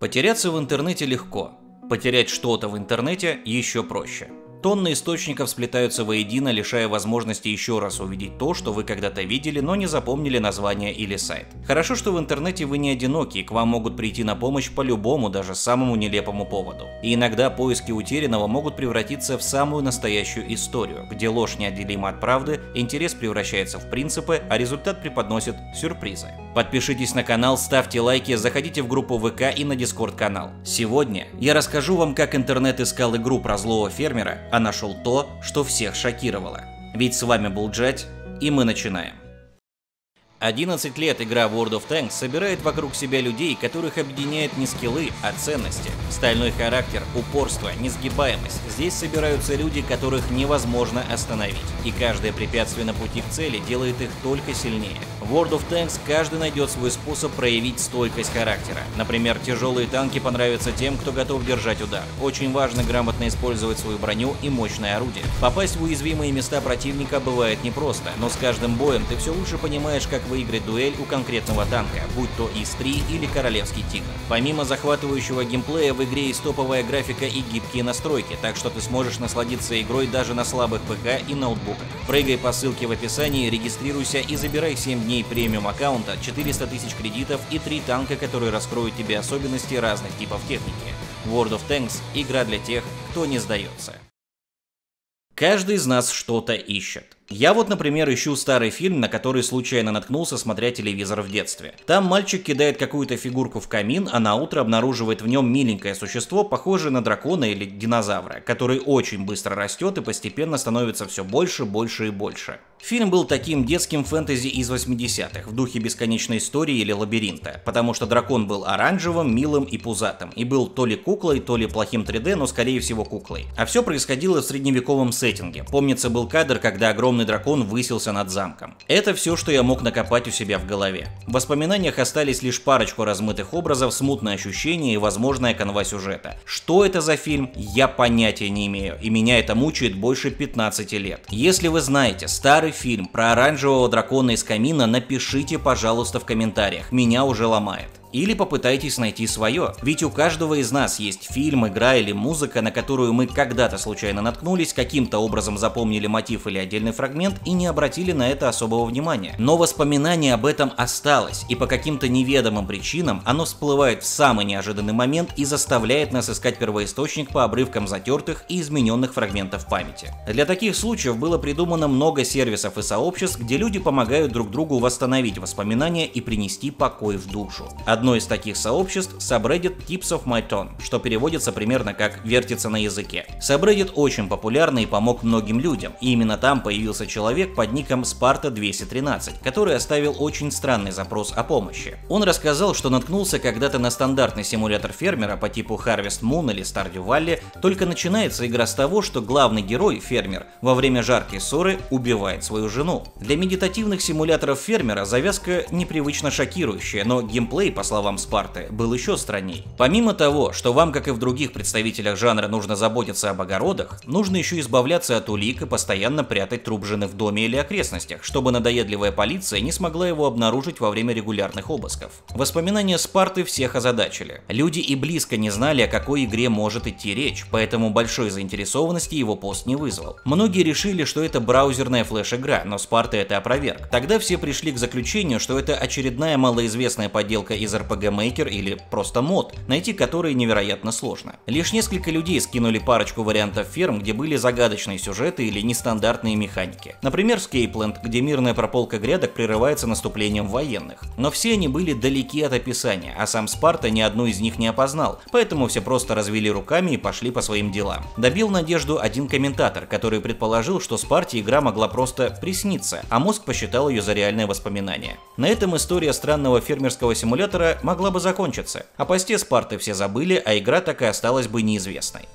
Потеряться в интернете легко. Потерять что-то в интернете еще проще. Тонны источников сплетаются воедино, лишая возможности еще раз увидеть то, что вы когда-то видели, но не запомнили название или сайт. Хорошо, что в интернете вы не одиноки, и к вам могут прийти на помощь по любому, даже самому нелепому поводу. И иногда поиски утерянного могут превратиться в самую настоящую историю, где ложь неотделима от правды, интерес превращается в принципы, а результат преподносит сюрпризы. Подпишитесь на канал, ставьте лайки, заходите в группу ВК и на Дискорд канал. Сегодня я расскажу вам, как интернет искал игру про злого фермера, а нашел то, что всех шокировало. Ведь с вами был Джет, и мы начинаем. 11 лет игра World of Tanks собирает вокруг себя людей, которых объединяет не скиллы, а ценности. Стальной характер, упорство, несгибаемость. Здесь собираются люди, которых невозможно остановить. И каждое препятствие на пути к цели делает их только сильнее. В World of Tanks каждый найдет свой способ проявить стойкость характера. Например, тяжелые танки понравятся тем, кто готов держать удар. Очень важно грамотно использовать свою броню и мощное орудие. Попасть в уязвимые места противника бывает непросто, но с каждым боем ты все лучше понимаешь, как выиграть дуэль у конкретного танка, будь то ИС-3 или Королевский Тигр. Помимо захватывающего геймплея, в игре есть топовая графика и гибкие настройки, так что ты сможешь насладиться игрой даже на слабых ПК и ноутбуках. Прыгай по ссылке в описании, регистрируйся и забирай 7 дней премиум аккаунта, 400 тысяч кредитов и 3 танка, которые раскроют тебе особенности разных типов техники. World of Tanks – игра для тех, кто не сдается. Каждый из нас что-то ищет. Я вот, например, ищу старый фильм, на который случайно наткнулся, смотря телевизор в детстве. Там мальчик кидает какую-то фигурку в камин, а на утро обнаруживает в нем миленькое существо, похожее на дракона или динозавра, который очень быстро растет и постепенно становится все больше, больше и больше. Фильм был таким детским фэнтези из 80-х, в духе бесконечной истории или лабиринта, потому что дракон был оранжевым, милым и пузатым, и был то ли куклой, то ли плохим 3D, но скорее всего куклой. А все происходило в средневековом сеттинге. Помнится был кадр, когда огромный огромный дракон высился над замком. Это все, что я мог накопать у себя в голове. В воспоминаниях остались лишь парочку размытых образов, смутные ощущения и возможная канва сюжета. Что это за фильм, я понятия не имею, и меня это мучает больше 15 лет. Если вы знаете старый фильм про оранжевого дракона из камина, напишите, пожалуйста, в комментариях, меня уже ломает. Или попытайтесь найти свое, ведь у каждого из нас есть фильм, игра или музыка, на которую мы когда-то случайно наткнулись, каким-то образом запомнили мотив или отдельный фрагмент и не обратили на это особого внимания. Но воспоминание об этом осталось, и по каким-то неведомым причинам оно всплывает в самый неожиданный момент и заставляет нас искать первоисточник по обрывкам затертых и измененных фрагментов памяти. Для таких случаев было придумано много сервисов и сообществ, где люди помогают друг другу восстановить воспоминания и принести покой в душу. Одно из таких сообществ – subreddit Tips of My Tone, что переводится примерно как «вертится на языке». Subreddit очень популярный и помог многим людям, и именно там появился человек под ником Sparta213, который оставил очень странный запрос о помощи. Он рассказал, что наткнулся когда-то на стандартный симулятор фермера по типу Harvest Moon или Stardew Valley, только начинается игра с того, что главный герой, фермер, во время жаркой ссоры убивает свою жену. Для медитативных симуляторов фермера завязка непривычно шокирующая, но геймплей, по словам Спарты, был еще странней. Помимо того, что вам, как и в других представителях жанра, нужно заботиться об огородах, нужно еще избавляться от улик и постоянно прятать труп жены в доме или окрестностях, чтобы надоедливая полиция не смогла его обнаружить во время регулярных обысков. Воспоминания Спарты всех озадачили. Люди и близко не знали, о какой игре может идти речь, поэтому большой заинтересованности его пост не вызвал. Многие решили, что это браузерная флеш-игра, но Спарта это опроверг. Тогда все пришли к заключению, что это очередная малоизвестная подделка из RPG Maker или просто мод, найти который невероятно сложно. Лишь несколько людей скинули парочку вариантов ферм, где были загадочные сюжеты или нестандартные механики. Например, Скейпленд, где мирная прополка грядок прерывается наступлением военных. Но все они были далеки от описания, а сам Спарта ни одну из них не опознал, поэтому все просто развели руками и пошли по своим делам. Добил надежду один комментатор, который предположил, что Спарте игра могла просто присниться, а мозг посчитал ее за реальное воспоминание. На этом история странного фермерского симулятора могла бы закончиться. О посте Спарты все забыли, а игра так и осталась бы неизвестной.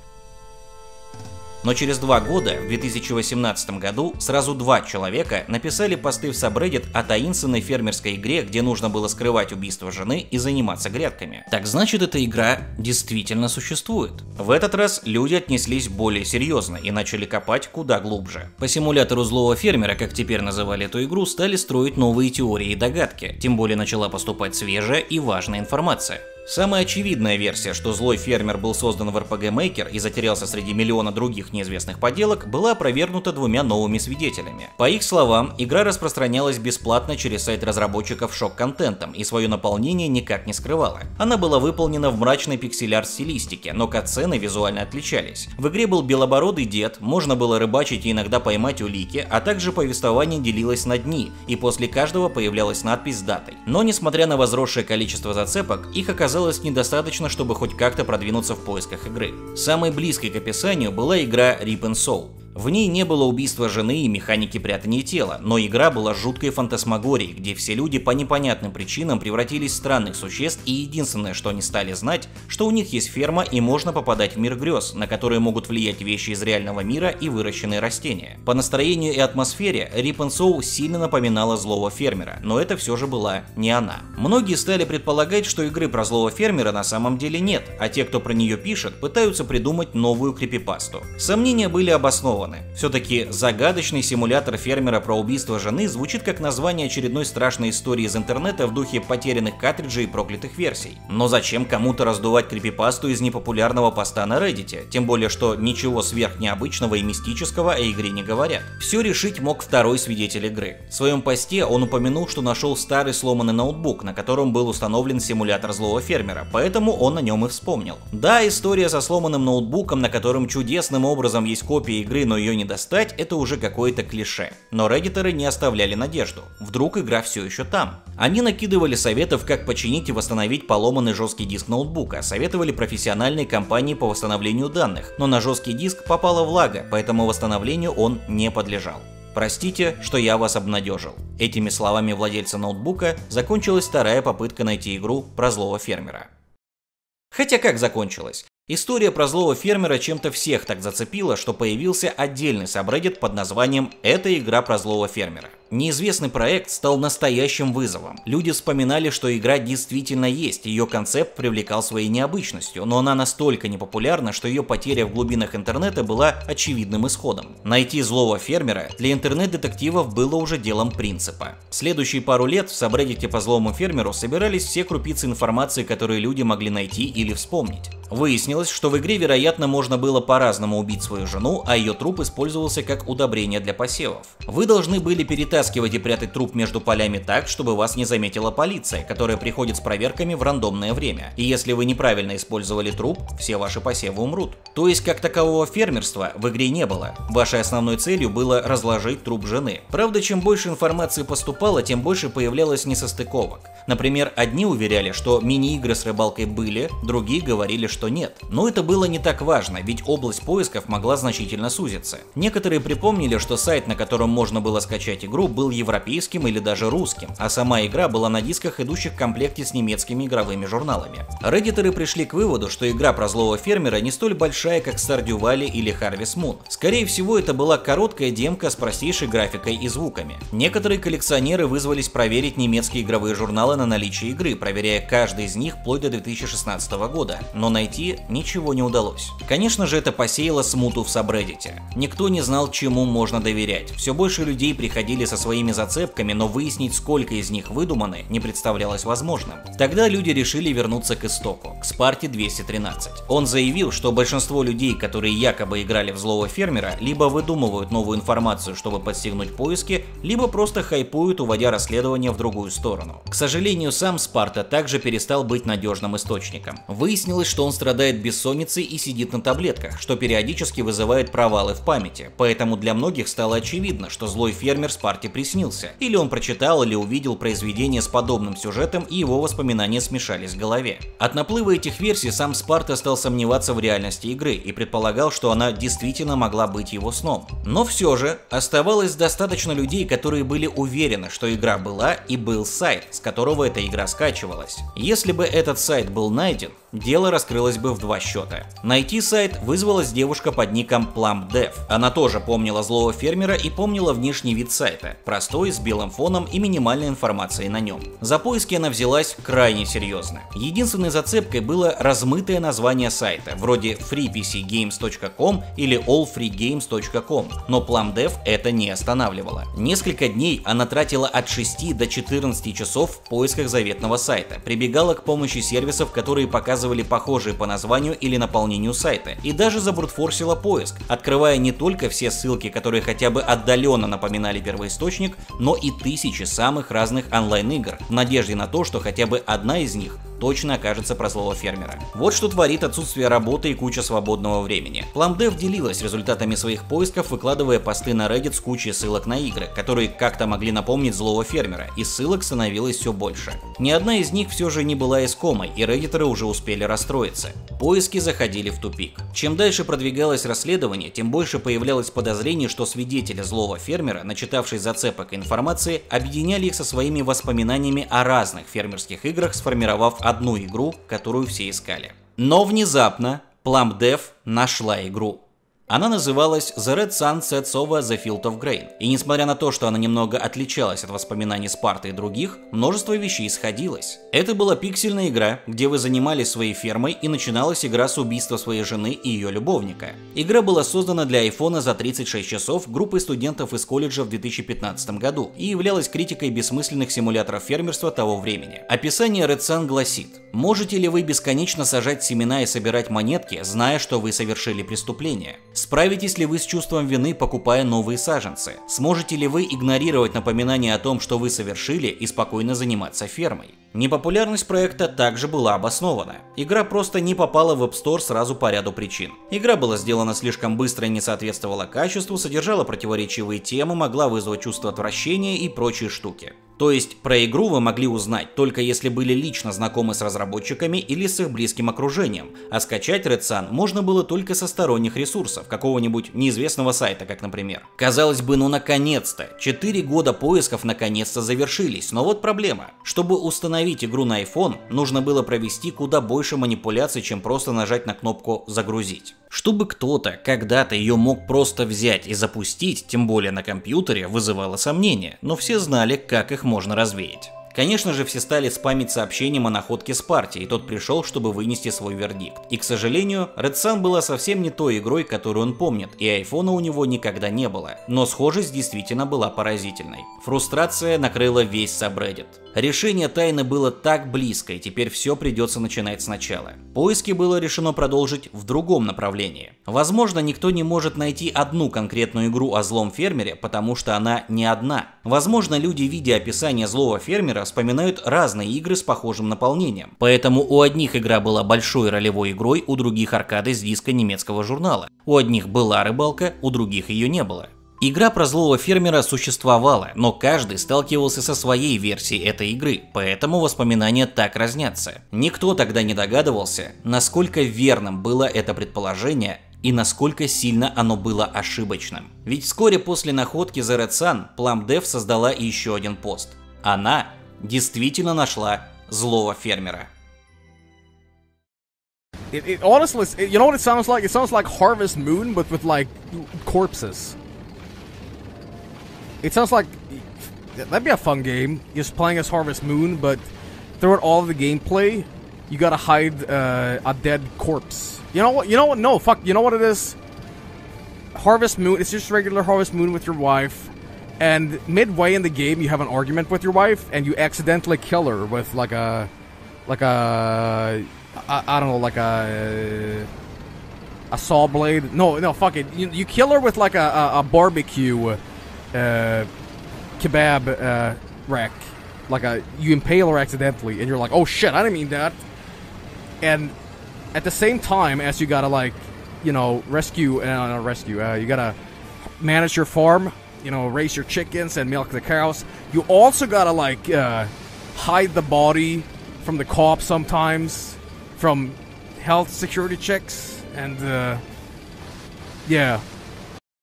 Но через два года, в 2018 году, сразу два человека написали посты в Subreddit о таинственной фермерской игре, где нужно было скрывать убийство жены и заниматься грядками. Так значит, эта игра действительно существует. В этот раз люди отнеслись более серьезно и начали копать куда глубже. По симулятору злого фермера, как теперь называли эту игру, стали строить новые теории и догадки, тем более начала поступать свежая и важная информация. Самая очевидная версия, что злой фермер был создан в RPG Maker и затерялся среди миллиона других неизвестных поделок, была опровергнута двумя новыми свидетелями. По их словам, игра распространялась бесплатно через сайт разработчиков шок-контентом и свое наполнение никак не скрывала. Она была выполнена в мрачной пикселяр стилистике, но катсцены визуально отличались. В игре был белобородый дед, можно было рыбачить и иногда поймать улики, а также повествование делилось на дни, и после каждого появлялась надпись с датой. Но несмотря на возросшее количество зацепок, их оказалось оказалось недостаточно, чтобы хоть как-то продвинуться в поисках игры. Самой близкой к описанию была игра Rip and Soul. В ней не было убийства жены и механики прятания тела, но игра была жуткой фантасмагорией, где все люди по непонятным причинам превратились в странных существ и единственное, что они стали знать, что у них есть ферма и можно попадать в мир грез, на которые могут влиять вещи из реального мира и выращенные растения. По настроению и атмосфере Rip Soul сильно напоминала злого фермера, но это все же была не она. Многие стали предполагать, что игры про злого фермера на самом деле нет, а те, кто про нее пишет, пытаются придумать новую крипипасту. Сомнения были обоснованы реализованы. Все-таки загадочный симулятор фермера про убийство жены звучит как название очередной страшной истории из интернета в духе потерянных картриджей и проклятых версий. Но зачем кому-то раздувать крипипасту из непопулярного поста на Reddit? Тем более, что ничего сверхнеобычного и мистического о игре не говорят. Все решить мог второй свидетель игры. В своем посте он упомянул, что нашел старый сломанный ноутбук, на котором был установлен симулятор злого фермера, поэтому он о нем и вспомнил. Да, история со сломанным ноутбуком, на котором чудесным образом есть копия игры, но но ее не достать, это уже какое-то клише. Но реддиторы не оставляли надежду. Вдруг игра все еще там. Они накидывали советов, как починить и восстановить поломанный жесткий диск ноутбука, советовали профессиональные компании по восстановлению данных, но на жесткий диск попала влага, поэтому восстановлению он не подлежал. Простите, что я вас обнадежил. Этими словами владельца ноутбука закончилась вторая попытка найти игру про злого фермера. Хотя как закончилась? История про злого фермера чем-то всех так зацепила, что появился отдельный сабреддит под названием «Это игра про злого фермера». Неизвестный проект стал настоящим вызовом. Люди вспоминали, что игра действительно есть, ее концепт привлекал своей необычностью, но она настолько непопулярна, что ее потеря в глубинах интернета была очевидным исходом. Найти злого фермера для интернет-детективов было уже делом принципа. Следующие пару лет в сабреддите по злому фермеру собирались все крупицы информации, которые люди могли найти или вспомнить. Выяснилось, что в игре, вероятно, можно было по-разному убить свою жену, а ее труп использовался как удобрение для посевов. Вы должны были перетаскивать и прятать труп между полями так, чтобы вас не заметила полиция, которая приходит с проверками в рандомное время. И если вы неправильно использовали труп, все ваши посевы умрут. То есть как такового фермерства в игре не было. Вашей основной целью было разложить труп жены. Правда, чем больше информации поступало, тем больше появлялось несостыковок. Например, одни уверяли, что мини-игры с рыбалкой были, другие говорили, что нет. Но это было не так важно, ведь область поисков могла значительно сузиться. Некоторые припомнили, что сайт, на котором можно было скачать игру, был европейским или даже русским, а сама игра была на дисках, идущих в комплекте с немецкими игровыми журналами. Реддиторы пришли к выводу, что игра про злого фермера не столь большая, как Stardew Valley или Harvest Moon. Скорее всего, это была короткая демка с простейшей графикой и звуками. Некоторые коллекционеры вызвались проверить немецкие игровые журналы на наличие игры, проверяя каждый из них вплоть до 2016 года, но найти ничего не удалось. Конечно же, это посеяло смуту в сабреддите. Никто не знал, чему можно доверять. Все больше людей приходили со своими зацепками, но выяснить, сколько из них выдуманы, не представлялось возможным. Тогда люди решили вернуться к истоку, к Спарте 213. Он заявил, что большинство людей, которые якобы играли в злого фермера, либо выдумывают новую информацию, чтобы подстегнуть поиски, либо просто хайпуют, уводя расследование в другую сторону. К сожалению, сам Спарта также перестал быть надежным источником. Выяснилось, что он страдает бессонницей и сидит на таблетках, что периодически вызывает провалы в памяти, поэтому для многих стало очевидно, что злой фермер Спарте приснился, или он прочитал или увидел произведение с подобным сюжетом и его воспоминания смешались в голове. От наплыва этих версий сам Спарта стал сомневаться в реальности игры и предполагал, что она действительно могла быть его сном. Но все же оставалось достаточно людей, которые были уверены, что игра была и был сайт, с которого эта игра скачивалась. Если бы этот сайт был найден, дело раскрылось бы в два счета. Найти сайт вызвалась девушка под ником PlumDev. Она тоже помнила злого фермера и помнила внешний вид сайта, простой, с белым фоном и минимальной информацией на нем. За поиски она взялась крайне серьезно. Единственной зацепкой было размытое название сайта, вроде freepcgames.com или allfreegames.com, но PlumDev это не останавливало. Несколько дней она тратила от 6 до 14 часов в поисках заветного сайта, прибегала к помощи сервисов, которые показывали похожие по названию или наполнению сайта, и даже забрутфорсила поиск, открывая не только все ссылки, которые хотя бы отдаленно напоминали первоисточник, но и тысячи самых разных онлайн-игр, в надежде на то, что хотя бы одна из них точно окажется про злого фермера. Вот что творит отсутствие работы и куча свободного времени. PlumDev делилась результатами своих поисков, выкладывая посты на Reddit с кучей ссылок на игры, которые как-то могли напомнить злого фермера, и ссылок становилось все больше. Ни одна из них все же не была искомой, и реддиторы уже успели расстроиться. Поиски заходили в тупик. Чем дальше продвигалось расследование, тем больше появлялось подозрений, что свидетели злого фермера, начитавшись зацепок информации, объединяли их со своими воспоминаниями о разных фермерских играх, сформировав одну игру, которую все искали. Но внезапно PlumDev нашла игру. Она называлась The Red Sun Sets Over the Field of Grain. И несмотря на то, что она немного отличалась от воспоминаний Спарты и других, множество вещей сходилось. Это была пиксельная игра, где вы занимались своей фермой и начиналась игра с убийства своей жены и ее любовника. Игра была создана для айфона за 36 часов группой студентов из колледжа в 2015 году и являлась критикой бессмысленных симуляторов фермерства того времени. Описание Red Sun гласит Можете ли вы бесконечно сажать семена и собирать монетки, зная, что вы совершили преступление? Справитесь ли вы с чувством вины, покупая новые саженцы? Сможете ли вы игнорировать напоминания о том, что вы совершили, и спокойно заниматься фермой? Непопулярность проекта также была обоснована. Игра просто не попала в App Store сразу по ряду причин. Игра была сделана слишком быстро и не соответствовала качеству, содержала противоречивые темы, могла вызвать чувство отвращения и прочие штуки. То есть про игру вы могли узнать только если были лично знакомы с разработчиками или с их близким окружением, а скачать Red Sun можно было только со сторонних ресурсов, какого-нибудь неизвестного сайта, как например. Казалось бы, ну наконец-то, 4 года поисков наконец-то завершились, но вот проблема. Чтобы установить игру на iPhone, нужно было провести куда больше манипуляций, чем просто нажать на кнопку «Загрузить». Чтобы кто-то когда-то ее мог просто взять и запустить, тем более на компьютере, вызывало сомнения, но все знали, как их можно развеять. Конечно же, все стали спамить сообщением о находке Спарти, и тот пришел, чтобы вынести свой вердикт. И, к сожалению, Red Sun была совсем не той игрой, которую он помнит, и айфона у него никогда не было. Но схожесть действительно была поразительной. Фрустрация накрыла весь сабреддит. Решение тайны было так близко, и теперь все придется начинать сначала. Поиски было решено продолжить в другом направлении. Возможно, никто не может найти одну конкретную игру о злом фермере, потому что она не одна. Возможно, люди, видя описание злого фермера, вспоминают разные игры с похожим наполнением. Поэтому у одних игра была большой ролевой игрой, у других аркадой с диска немецкого журнала. У одних была рыбалка, у других ее не было. Игра про злого фермера существовала, но каждый сталкивался со своей версией этой игры, поэтому воспоминания так разнятся. Никто тогда не догадывался, насколько верным было это предположение и насколько сильно оно было ошибочным. Ведь вскоре после находки The Red Sun создала еще один пост. Она действительно нашла злого фермера. It, it, honestly, you know what it sounds like? It sounds like Harvest Moon, but with like corpses. It sounds like that'd be a fun game. Just playing as Harvest Moon, but throughout all the gameplay, you gotta hide uh, a dead corpse. You know what? You know what? No, fuck. You know what it is? Harvest Moon. It's just regular Harvest Moon with your wife, and midway in the game, you have an argument with your wife, and you accidentally kill her with like a, like a, I, I don't know, like a. A saw blade? No, no, fuck it. You, you kill her with like a, a, a barbecue uh, kebab uh, rack. Like a you impale her accidentally, and you're like, oh shit, I didn't mean that. And at the same time, as you gotta like, you know, rescue, uh, not rescue, uh, you gotta manage your farm, you know, raise your chickens and milk the cows. You also gotta like uh, hide the body from the cops sometimes, from health security checks, and uh, yeah.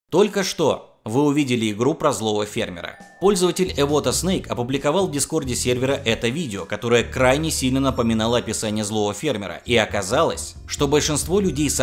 Только что вы увидели игру про злого фермера. Пользователь Evota Snake опубликовал в дискорде сервера это видео, которое крайне сильно напоминало описание злого фермера, и оказалось, что большинство людей с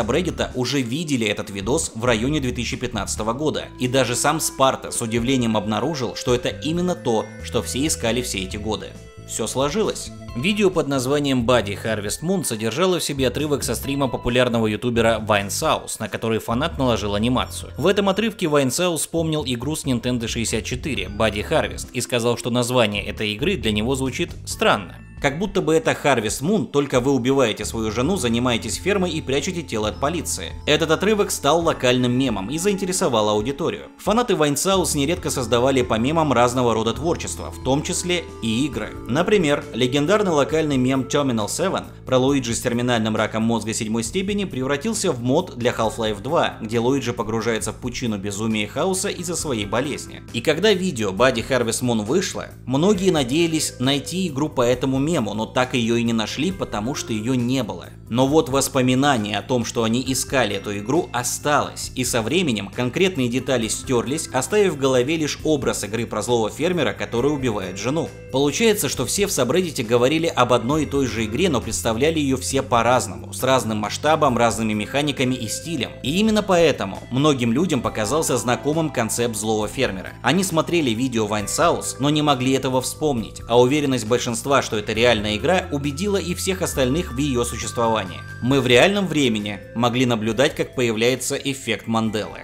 уже видели этот видос в районе 2015 года, и даже сам Спарта с удивлением обнаружил, что это именно то, что все искали все эти годы. Все сложилось. Видео под названием Buddy Harvest Moon содержало в себе отрывок со стрима популярного ютубера Vinesaus, на который фанат наложил анимацию. В этом отрывке Vinesaus вспомнил игру с Nintendo 64 Buddy Harvest и сказал, что название этой игры для него звучит странно. Как будто бы это Harvest Moon, только вы убиваете свою жену, занимаетесь фермой и прячете тело от полиции. Этот отрывок стал локальным мемом и заинтересовал аудиторию. Фанаты Вайнсаус нередко создавали по мемам разного рода творчества, в том числе и игры. Например, легендарный локальный мем Terminal 7 про Луиджи с терминальным раком мозга седьмой степени превратился в мод для Half-Life 2, где Луиджи погружается в пучину безумия и хаоса из-за своей болезни. И когда видео Buddy Harvest Moon вышло, многие надеялись найти игру по этому мему, но так ее и не нашли, потому что ее не было. Но вот воспоминание о том, что они искали эту игру, осталось, и со временем конкретные детали стерлись, оставив в голове лишь образ игры про злого фермера, который убивает жену. Получается, что все в сабреддите говорили об одной и той же игре, но представляли ее все по-разному, с разным масштабом, разными механиками и стилем. И именно поэтому многим людям показался знакомым концепт злого фермера. Они смотрели видео Вайнсаус, но не могли этого вспомнить, а уверенность большинства, что это реальная игра, убедила и всех остальных в ее существовании. Мы в реальном времени могли наблюдать, как появляется эффект Манделы.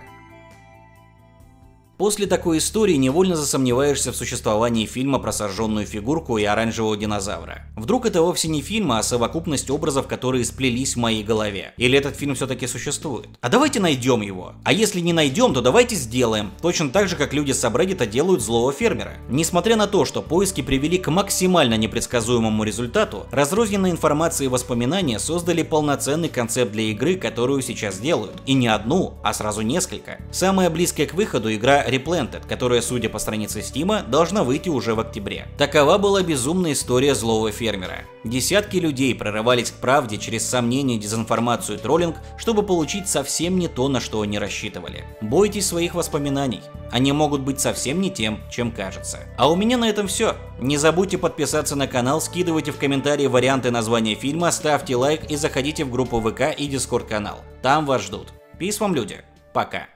После такой истории невольно засомневаешься в существовании фильма про сожженную фигурку и оранжевого динозавра. Вдруг это вовсе не фильм, а совокупность образов, которые сплелись в моей голове. Или этот фильм все-таки существует? А давайте найдем его. А если не найдем, то давайте сделаем. Точно так же, как люди с Абреддита делают злого фермера. Несмотря на то, что поиски привели к максимально непредсказуемому результату, разрозненная информация и воспоминания создали полноценный концепт для игры, которую сейчас делают. И не одну, а сразу несколько. Самая близкая к выходу игра Replanted, которая, судя по странице Стима, должна выйти уже в октябре. Такова была безумная история злого фермера. Десятки людей прорывались к правде через сомнения, дезинформацию и троллинг, чтобы получить совсем не то, на что они рассчитывали. Бойтесь своих воспоминаний. Они могут быть совсем не тем, чем кажется. А у меня на этом все. Не забудьте подписаться на канал, скидывайте в комментарии варианты названия фильма, ставьте лайк и заходите в группу ВК и Дискорд канал. Там вас ждут. Пис вам люди. Пока.